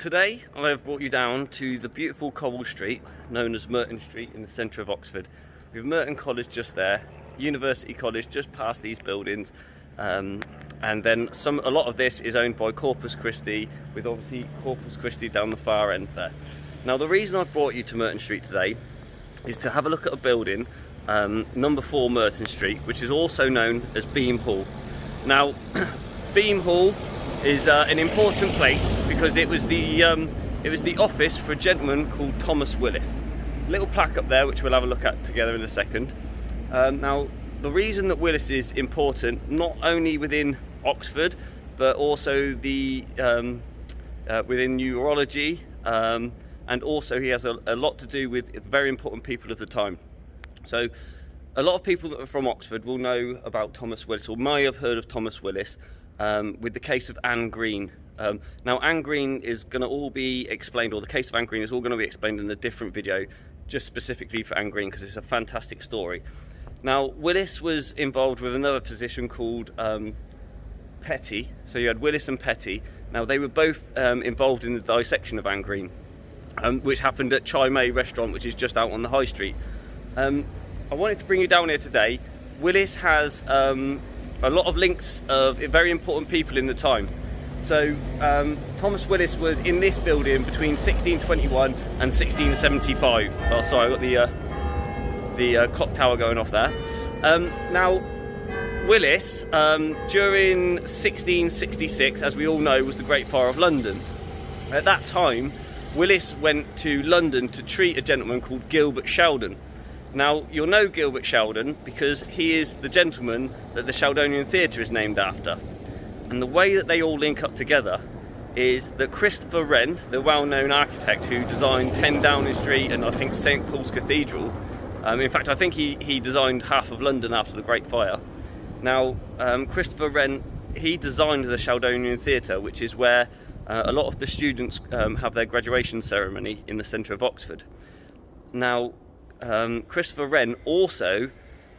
Today I have brought you down to the beautiful cobble street known as Merton Street in the centre of Oxford. We have Merton College just there, University College just past these buildings, um, and then some. A lot of this is owned by Corpus Christi, with obviously Corpus Christi down the far end there. Now the reason I've brought you to Merton Street today is to have a look at a building, um, number four Merton Street, which is also known as Beam Hall. Now, Beam Hall is uh, an important place because it was the um, it was the office for a gentleman called Thomas Willis. Little plaque up there, which we'll have a look at together in a second. Um, now, the reason that Willis is important, not only within Oxford, but also the um, uh, within neurology, um, and also he has a, a lot to do with very important people of the time. So, a lot of people that are from Oxford will know about Thomas Willis, or may have heard of Thomas Willis um, with the case of Anne Green. Um, now, Anne Green is going to all be explained, or the case of Anne Green is all going to be explained in a different video, just specifically for Anne Green, because it's a fantastic story. Now, Willis was involved with another physician called um, Petty. So you had Willis and Petty. Now, they were both um, involved in the dissection of Anne Green, um, which happened at Chai May restaurant, which is just out on the high street. Um, I wanted to bring you down here today. Willis has um, a lot of links of very important people in the time. So um, Thomas Willis was in this building between 1621 and 1675. Oh, sorry, I got the uh, the uh, clock tower going off there. Um, now, Willis, um, during 1666, as we all know, was the Great Fire of London. At that time, Willis went to London to treat a gentleman called Gilbert Sheldon. Now, you'll know Gilbert Sheldon because he is the gentleman that the Sheldonian Theatre is named after. And the way that they all link up together is that Christopher Wren, the well-known architect who designed 10 Downing Street and I think St Paul's Cathedral, um, in fact I think he, he designed half of London after the Great Fire. Now, um, Christopher Wren, he designed the Sheldonian Theatre, which is where uh, a lot of the students um, have their graduation ceremony in the centre of Oxford. Now, um, Christopher Wren also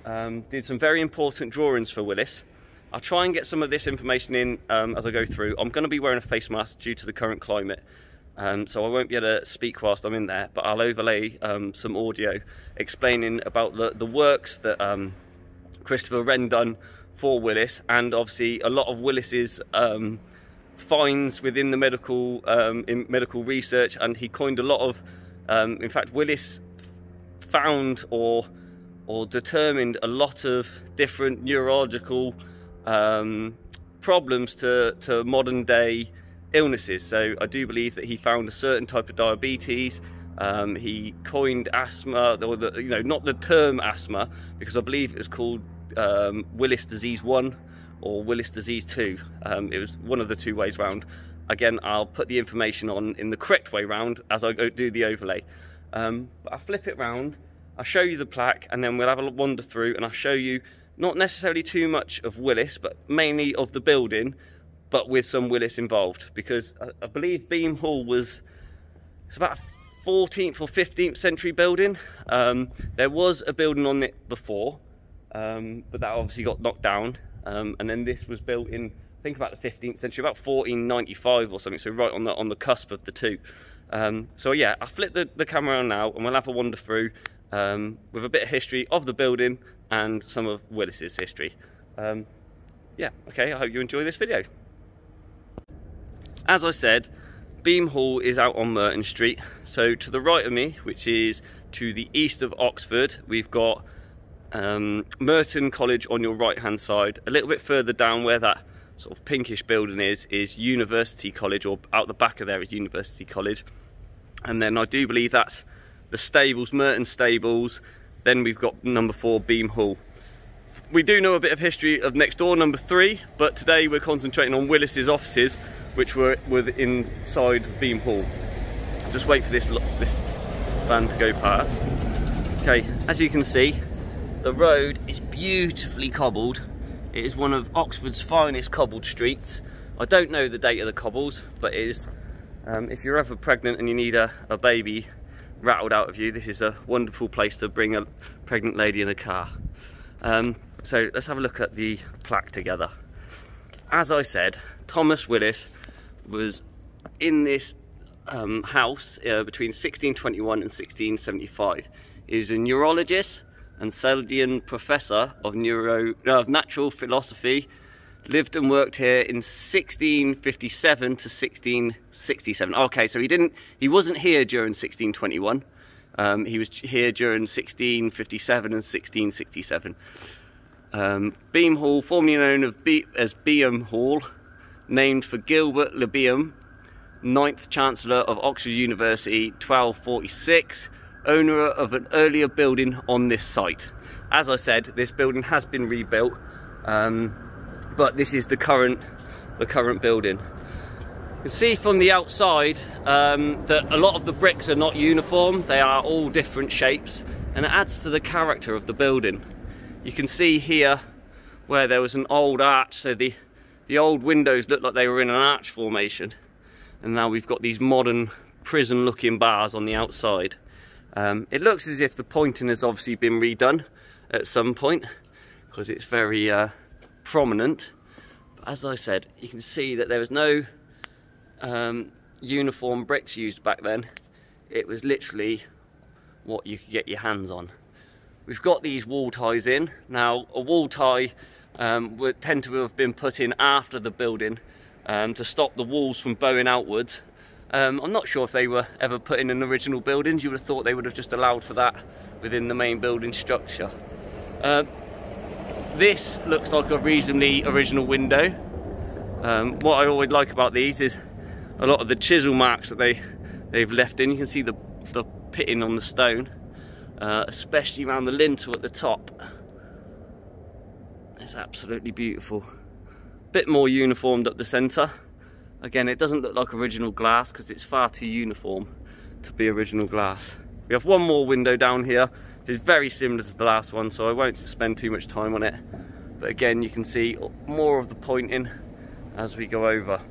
um, did some very important drawings for Willis. I'll try and get some of this information in um, as I go through. I'm going to be wearing a face mask due to the current climate, um, so I won't be able to speak whilst I'm in there, but I'll overlay um, some audio explaining about the, the works that um, Christopher Wren done for Willis, and obviously a lot of Willis's finds within the medical in medical research, and he coined a lot of. in fact, Willis found or or determined a lot of different neurological um, problems to, to modern day illnesses. So I do believe that he found a certain type of diabetes. Um, he coined asthma, or the, you know, not the term asthma, because I believe it was called um, Willis disease one or Willis disease two. Um, it was one of the two ways round. Again, I'll put the information on in the correct way round as I go do the overlay. Um, but I flip it round, I'll show you the plaque, and then we'll have a wander through, and I'll show you not necessarily too much of Willis, but mainly of the building, but with some Willis involved, because I, I believe Beam Hall was it's about a 14th or 15th century building. Um, there was a building on it before, um, but that obviously got knocked down, um, and then this was built in I think about the 15th century, about 1495 or something, so right on the on the cusp of the two. Um, so yeah, I'll flip the, the camera on now and we'll have a wander through um, with a bit of history of the building and some of Willis's history. Um, yeah, okay, I hope you enjoy this video. As I said, Beam Hall is out on Merton Street. So to the right of me, which is to the east of Oxford, we've got um, Merton College on your right hand side. A little bit further down where that sort of pinkish building is, is University College, or out the back of there is University College. And then I do believe that's the stables, Merton Stables. Then we've got number four, Beam Hall. We do know a bit of history of next door, number three, but today we're concentrating on Willis's offices, which were, were inside Beam Hall. Just wait for this, this van to go past. Okay, as you can see, the road is beautifully cobbled it is one of Oxford's finest cobbled streets. I don't know the date of the cobbles, but it is, um, if you're ever pregnant and you need a, a baby rattled out of you, this is a wonderful place to bring a pregnant lady in a car. Um, so let's have a look at the plaque together. As I said, Thomas Willis was in this um, house uh, between 1621 and 1675. He was a neurologist and Sedleian professor of, neuro, of natural philosophy. Lived and worked here in 1657 to 1667. Okay, so he didn't, he wasn't here during 1621. Um, he was here during 1657 and 1667. Um, Beam Hall, formerly known as Beam Hall, named for Gilbert le Beam, 9th Chancellor of Oxford University, 1246, owner of an earlier building on this site. As I said, this building has been rebuilt, um, but this is the current, the current building. You can see from the outside um, that a lot of the bricks are not uniform, they are all different shapes, and it adds to the character of the building. You can see here where there was an old arch, so the, the old windows looked like they were in an arch formation and now we've got these modern prison looking bars on the outside. Um, it looks as if the pointing has obviously been redone at some point because it's very uh, prominent. But as I said, you can see that there was no um, uniform bricks used back then. It was literally what you could get your hands on. We've got these wall ties in. Now, a wall tie um, would tend to have been put in after the building um, to stop the walls from bowing outwards. Um, I'm not sure if they were ever put in an original buildings. You would have thought they would have just allowed for that within the main building structure. Uh, this looks like a reasonably original window. Um, what I always like about these is a lot of the chisel marks that they, they've left in. You can see the, the pitting on the stone, uh, especially around the lintel at the top. It's absolutely beautiful bit more uniformed up the centre. Again, it doesn't look like original glass because it's far too uniform to be original glass. We have one more window down here, is very similar to the last one, so I won't spend too much time on it. But again, you can see more of the pointing as we go over.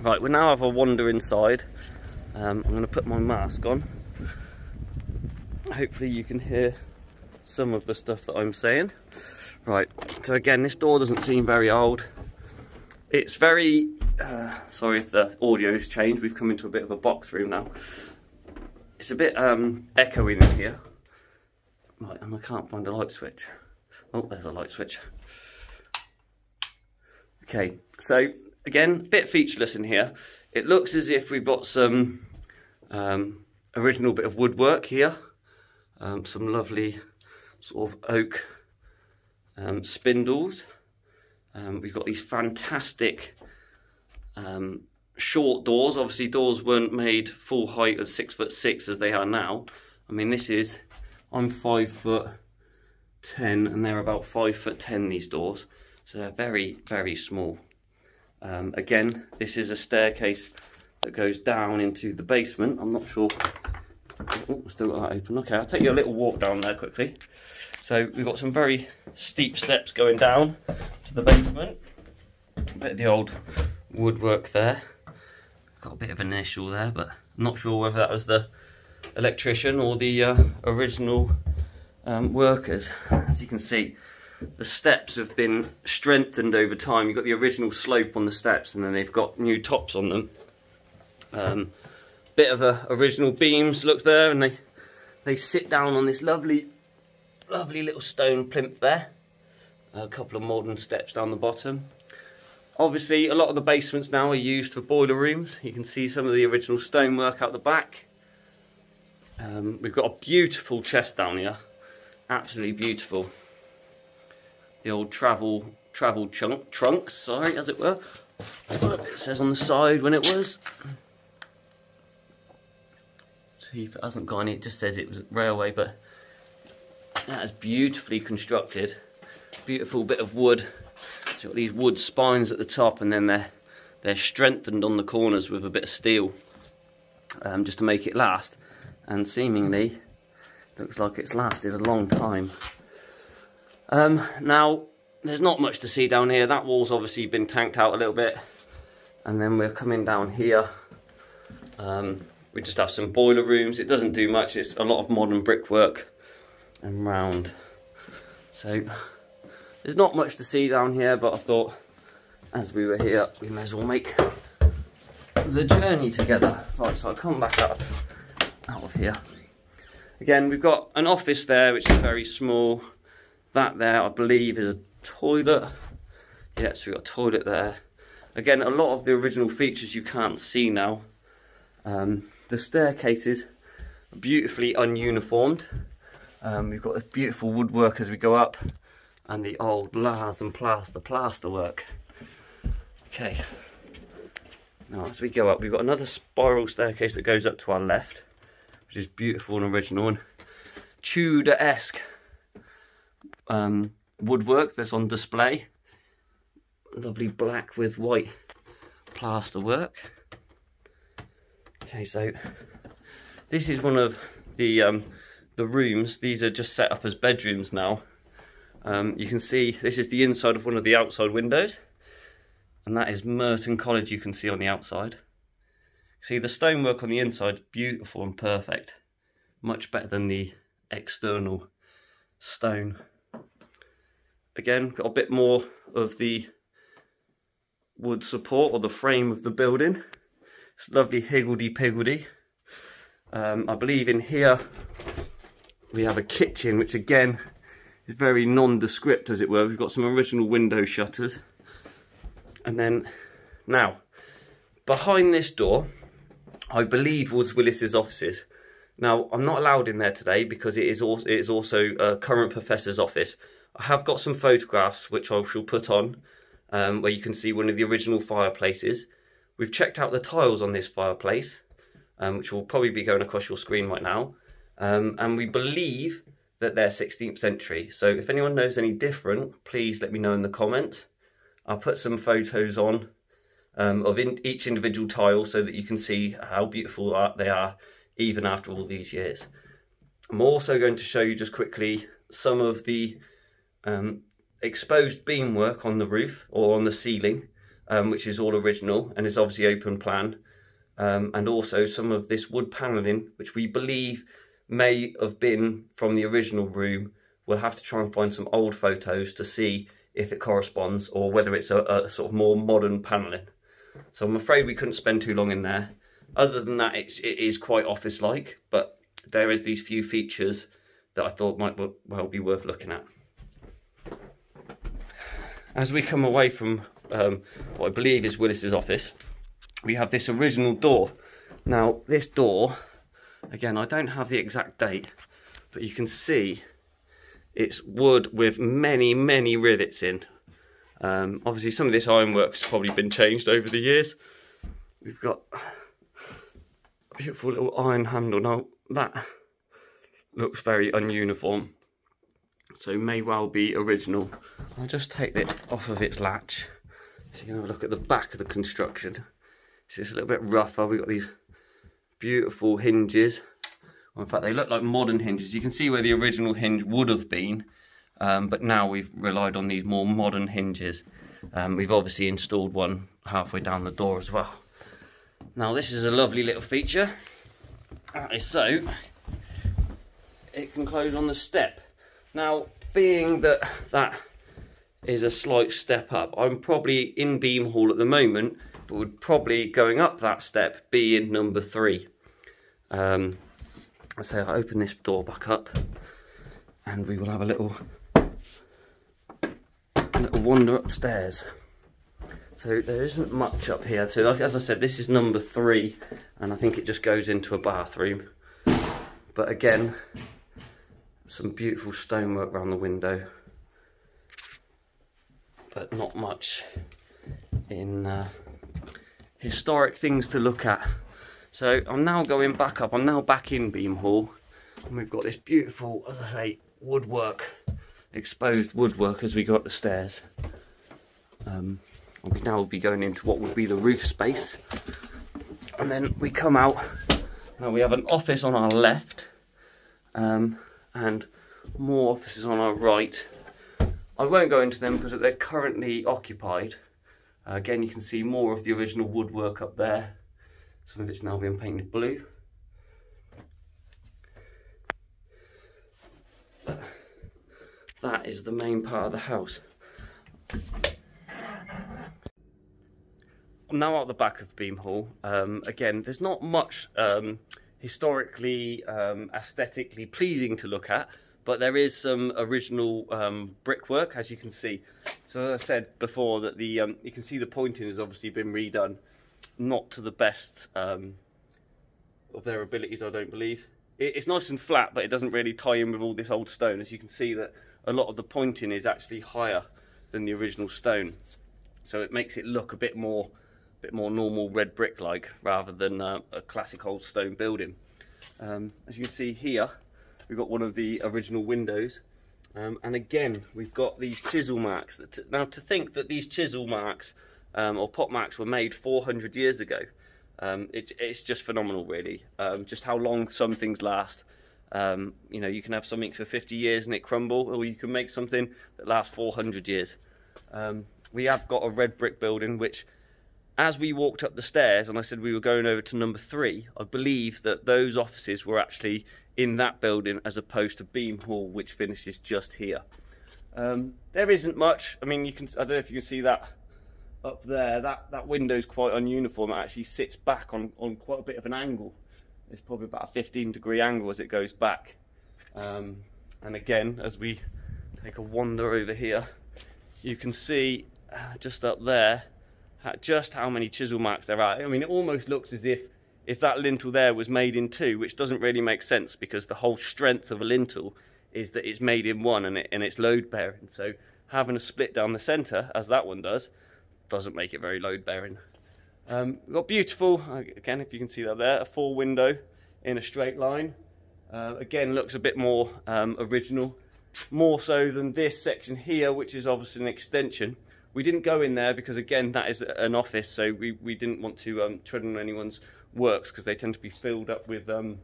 Right, we now have a wander inside. Um, I'm going to put my mask on. Hopefully you can hear some of the stuff that I'm saying. Right, so again, this door doesn't seem very old. It's very, uh, sorry if the audio's changed, we've come into a bit of a box room now. It's a bit um, echoing in here. Right, and I can't find a light switch. Oh, there's a light switch. Okay, so again, a bit featureless in here. It looks as if we've got some um, original bit of woodwork here. Um, some lovely sort of oak um, spindles. Um, we've got these fantastic um, short doors. Obviously, doors weren't made full height at six foot six as they are now. I mean, this is I'm five foot ten, and they're about five foot ten. These doors, so they're very very small. Um, again, this is a staircase that goes down into the basement. I'm not sure. Oh, still got that open. Okay, I'll take you a little walk down there quickly. So we've got some very steep steps going down to the basement. A bit of the old woodwork there. Got a bit of an initial there, but not sure whether that was the electrician or the uh, original um, workers. As you can see, the steps have been strengthened over time. You've got the original slope on the steps and then they've got new tops on them. Um, bit of a original beams looks there and they they sit down on this lovely Lovely little stone plinth there. A couple of modern steps down the bottom. Obviously, a lot of the basements now are used for boiler rooms. You can see some of the original stonework out the back. Um, we've got a beautiful chest down here. Absolutely beautiful. The old travel travel chunk, trunks, sorry, as it were. It says on the side when it was. See if it hasn't gone, it just says it was railway, but that is beautifully constructed. Beautiful bit of wood. Got these wood spines at the top and then they're, they're strengthened on the corners with a bit of steel um, just to make it last. And seemingly looks like it's lasted a long time. Um, now, there's not much to see down here. That wall's obviously been tanked out a little bit. And then we're coming down here. Um, we just have some boiler rooms. It doesn't do much. It's a lot of modern brickwork and round. So there's not much to see down here, but I thought as we were here, we may as well make the journey together. Right, so I'll come back up out of here. Again, we've got an office there, which is very small. That there, I believe, is a toilet. Yeah, so we've got a toilet there. Again, a lot of the original features you can't see now. Um, the staircases are beautifully ununiformed. Um, we've got this beautiful woodwork as we go up and the old lath and plaster plaster work. Okay, now as we go up, we've got another spiral staircase that goes up to our left, which is beautiful and original and Tudor-esque um, woodwork that's on display. Lovely black with white plaster work. Okay, so this is one of the um, the rooms. These are just set up as bedrooms now. Um, you can see this is the inside of one of the outside windows, and that is Merton College. You can see on the outside. See the stonework on the inside, beautiful and perfect, much better than the external stone. Again, got a bit more of the wood support or the frame of the building. It's lovely higgledy-piggledy. Um, I believe in here we have a kitchen, which again is very nondescript, as it were. We've got some original window shutters. And then, now, behind this door, I believe was Willis's offices. Now, I'm not allowed in there today because it is also, it is also a current professor's office. I have got some photographs which I shall put on um, where you can see one of the original fireplaces. We've checked out the tiles on this fireplace, um, which will probably be going across your screen right now. Um, and we believe that they're 16th century. So if anyone knows any different, please let me know in the comments. I'll put some photos on um, of in each individual tile so that you can see how beautiful they are even after all these years. I'm also going to show you just quickly some of the um, exposed beamwork on the roof or on the ceiling, um, which is all original and is obviously open plan. Um, and also some of this wood panelling, which we believe may have been from the original room. We'll have to try and find some old photos to see if it corresponds or whether it's a, a sort of more modern panelling. So I'm afraid we couldn't spend too long in there. Other than that, it's, it is quite office-like, but there is these few features that I thought might well be worth looking at. As we come away from um, what I believe is Willis's office, we have this original door. Now, this door, again, I don't have the exact date, but you can see it's wood with many, many rivets in. Um, obviously, some of this ironwork's probably been changed over the years. We've got a beautiful little iron handle. Now, that looks very ununiform so may well be original. I'll just take it off of its latch so you can have a look at the back of the construction. It's just a little bit rougher. We've got these beautiful hinges. Well, in fact, they look like modern hinges. You can see where the original hinge would have been, um, but now we've relied on these more modern hinges. Um, we've obviously installed one halfway down the door as well. Now this is a lovely little feature. That is so, it can close on the step. Now, being that that is a slight step up, I'm probably in beam hall at the moment, but would probably going up that step be in number three. Um, so I open this door back up and we will have a little, little wander upstairs. So there isn't much up here. So like, as I said, this is number three and I think it just goes into a bathroom. But again, some beautiful stonework around the window but not much in uh, historic things to look at. So I'm now going back up. I'm now back in Beam Hall. And we've got this beautiful as I say woodwork exposed woodwork as we go up the stairs. Um, we now will be going into what would be the roof space. And then we come out. Now we have an office on our left um, and more offices on our right. I won't go into them because they're currently occupied. Uh, again, you can see more of the original woodwork up there. Some of it's now been painted blue. But that is the main part of the house. I'm now at the back of Beam Hall. Um, again, there's not much um, historically, um, aesthetically pleasing to look at, but there is some original um, brickwork, as you can see. So as I said before, that the um, you can see the pointing has obviously been redone, not to the best um, of their abilities, I don't believe. It, it's nice and flat, but it doesn't really tie in with all this old stone. As you can see, that a lot of the pointing is actually higher than the original stone, so it makes it look a bit more bit more normal red brick like rather than uh, a classic old stone building. Um, as you can see here, we've got one of the original windows. Um, and again, we've got these chisel marks. Now, to think that these chisel marks um, or pot marks were made 400 years ago, um, it, it's just phenomenal, really. Um, just how long some things last. Um, you know, you can have something for 50 years and it crumble, or you can make something that lasts 400 years. Um, we have got a red brick building, which as we walked up the stairs and I said we were going over to number three, I believe that those offices were actually in that building as opposed to Beam Hall, which finishes just here. Um, there isn't much. I mean, you can. I don't know if you can see that up there. That that window's quite ununiform. It actually sits back on on quite a bit of an angle. It's probably about a 15 degree angle as it goes back. Um, and again, as we take a wander over here, you can see uh, just up there just how many chisel marks there are. I mean, it almost looks as if if that lintel there was made in two, which doesn't really make sense because the whole strength of a lintel is that it's made in one and, it, and it's load bearing. So having a split down the centre, as that one does, doesn't make it very load bearing. Um, we've got beautiful, again, if you can see that there, a four window in a straight line. Uh, again, looks a bit more um, original, more so than this section here, which is obviously an extension. We didn't go in there because, again, that is an office, so we, we didn't want to um, tread on anyone's works because they tend to be filled up with um,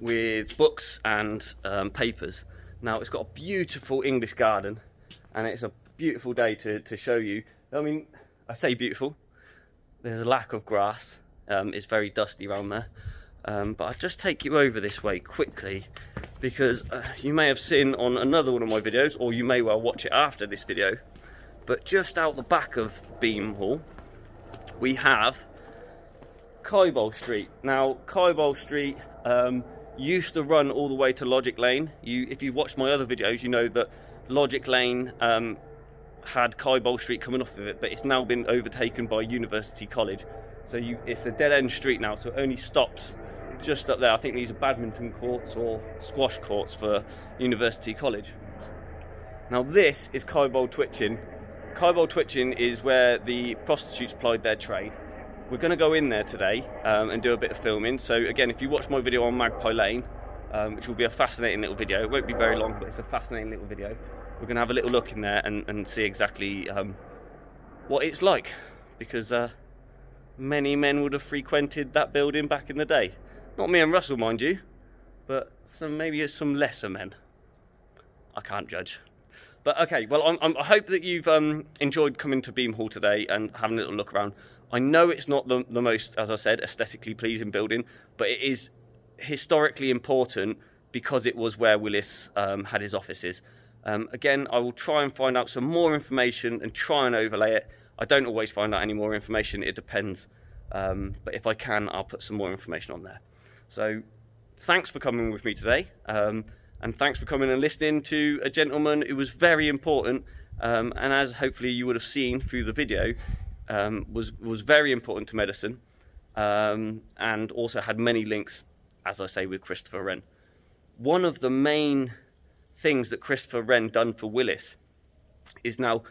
with books and um, papers. Now, it's got a beautiful English garden, and it's a beautiful day to, to show you. I mean, I say beautiful. There's a lack of grass. Um, it's very dusty around there. Um, but I'll just take you over this way quickly because uh, you may have seen on another one of my videos, or you may well watch it after this video, but just out the back of Beam Hall, we have Kybald Street. Now, Kybald Street um, used to run all the way to Logic Lane. You, if you've watched my other videos, you know that Logic Lane um, had Kybald Street coming off of it, but it's now been overtaken by University College. So you, it's a dead-end street now, so it only stops just up there. I think these are badminton courts or squash courts for University College. Now this is Kybald Twitchen, Kybald Twitchen is where the prostitutes plied their trade. We're going to go in there today um, and do a bit of filming. So again, if you watch my video on Magpie Lane, um, which will be a fascinating little video, it won't be very long, but it's a fascinating little video. We're going to have a little look in there and, and see exactly um, what it's like, because uh, many men would have frequented that building back in the day. Not me and Russell, mind you, but some maybe some lesser men. I can't judge. But okay, well, I'm, I'm, i hope that you've um, enjoyed coming to Beam Hall today and having a little look around. I know it's not the, the most, as I said, aesthetically pleasing building, but it is historically important because it was where Willis um, had his offices. Um, again, I will try and find out some more information and try and overlay it. I don't always find out any more information, it depends. Um, but if I can, I'll put some more information on there. So thanks for coming with me today. Um, and thanks for coming and listening to a gentleman who was very important um, and as hopefully you would have seen through the video um, was was very important to medicine um, and also had many links as I say with Christopher Wren. One of the main things that Christopher Wren done for Willis is now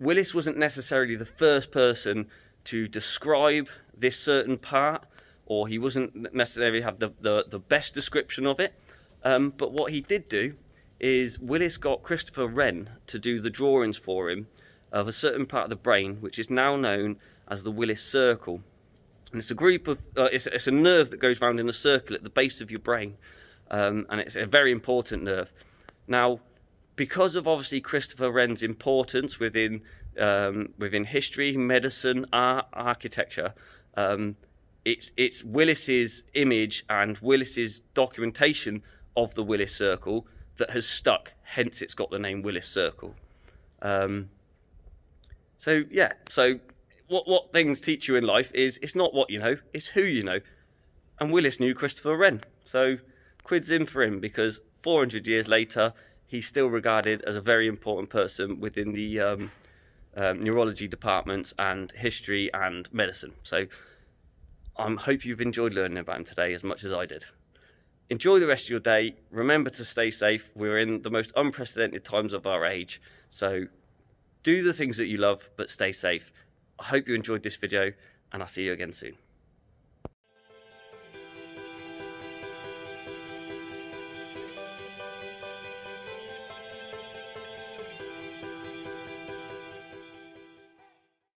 Willis wasn't necessarily the first person to describe this certain part or he wasn't necessarily have the, the, the best description of it. Um, but what he did do is Willis got Christopher Wren to do the drawings for him of a certain part of the brain, which is now known as the Willis Circle. And it's a group of, uh, it's, it's, a nerve that goes around in a circle at the base of your brain. Um, and it's a very important nerve. Now, because of obviously Christopher Wren's importance within um, within history, medicine, art, architecture, um, it's it's Willis's image and Willis's documentation of the Willis Circle that has stuck, hence it's got the name Willis Circle. Um, so yeah, so what what things teach you in life is it's not what you know, it's who you know. And Willis knew Christopher Wren, so quids in for him because 400 years later, he's still regarded as a very important person within the um, um, neurology departments and history and medicine. So I hope you've enjoyed learning about him today as much as I did. Enjoy the rest of your day. Remember to stay safe. We're in the most unprecedented times of our age. So do the things that you love, but stay safe. I hope you enjoyed this video and I'll see you again soon.